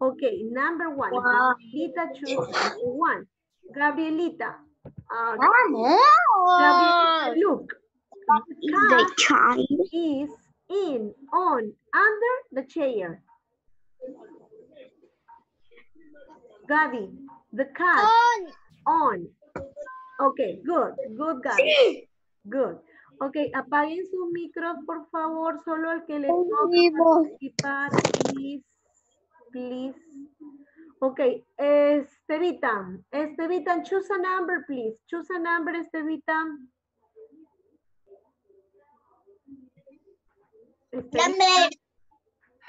Okay, number one. Wow. Gabrielita choose number one. Gabrielita. Uh. Gabrielita, look. The cat child. is in, on, under the chair. Gabi, the cat on. on. Okay, good, good, Gabi. Good. Ok, apaguen sus micros, por favor, solo el que les toca participar, please, please. Ok, Estevita, Estevita, choose a number, please. Choose a number, Estevita. Estevita,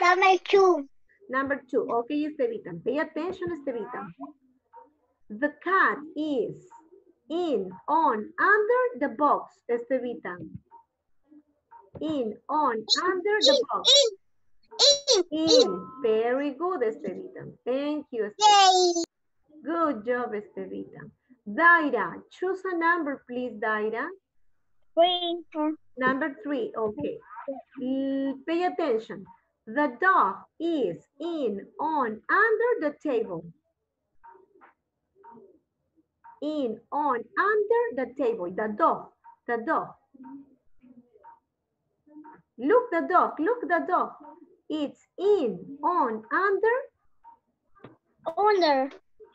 Number, number two. Number two. Okay, Estevita, pay attention, Estevita. The cat is in, on, under the box, Estevita. In, on, under the box. In. Mm, very good, Estevita. Thank you. Estevita. Yay. Good job, Estevita. Daira, choose a number, please, Daira. Three. Number three, okay. Mm, pay attention. The dog is in, on, under the table. In, on, under the table. The dog, the dog. Look the dog, look the dog. It's in, on, under, Under.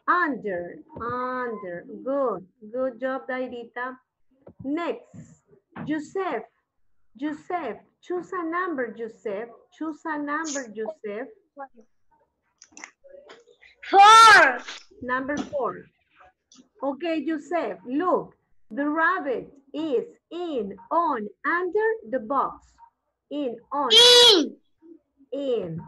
under, under. Good, good job, Dairita. Next, Joseph. Joseph, choose a number, Joseph. Choose a number, Joseph. Four. Number four. Okay, Joseph, look. The rabbit is in, on, under the box. In, on, In. In.